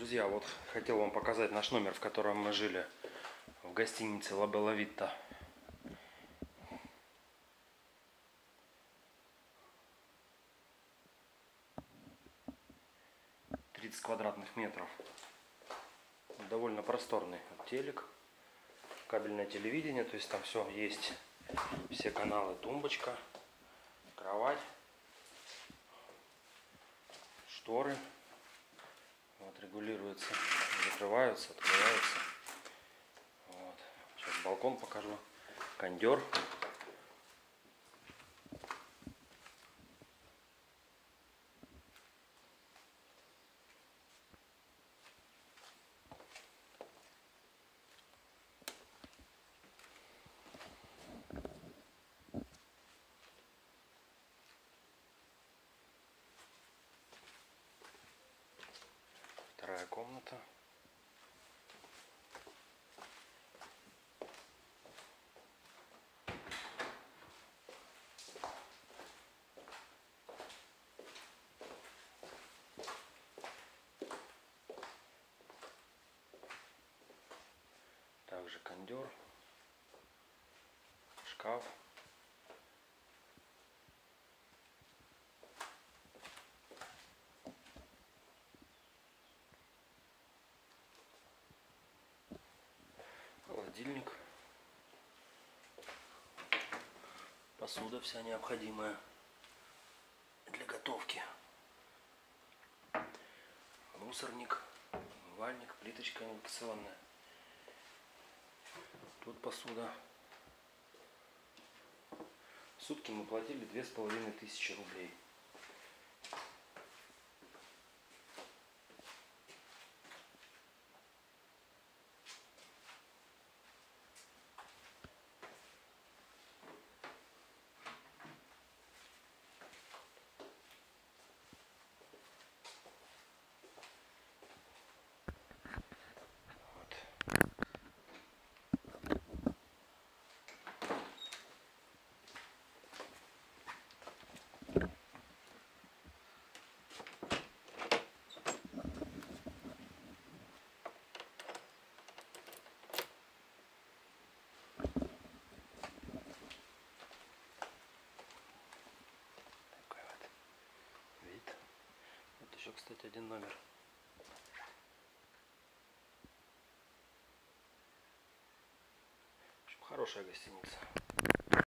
Друзья, вот хотел вам показать наш номер, в котором мы жили в гостинице Ла Белла Витта. Тридцать квадратных метров. Довольно просторный телек, кабельное телевидение, то есть там все есть, все каналы, тумбочка, кровать, шторы. Вот, регулируются, закрываются, открываются. Вот. Сейчас балкон покажу. Кондер. Комната. Также кондер, шкаф. Холодильник, посуда вся необходимая для готовки, мусорник, умывальник, плиточка индукционная. Тут посуда. В сутки мы платили две с половиной тысячи рублей. Вот. Такой вот вид. Вот еще, кстати, один номер. В общем, хорошая гостиница.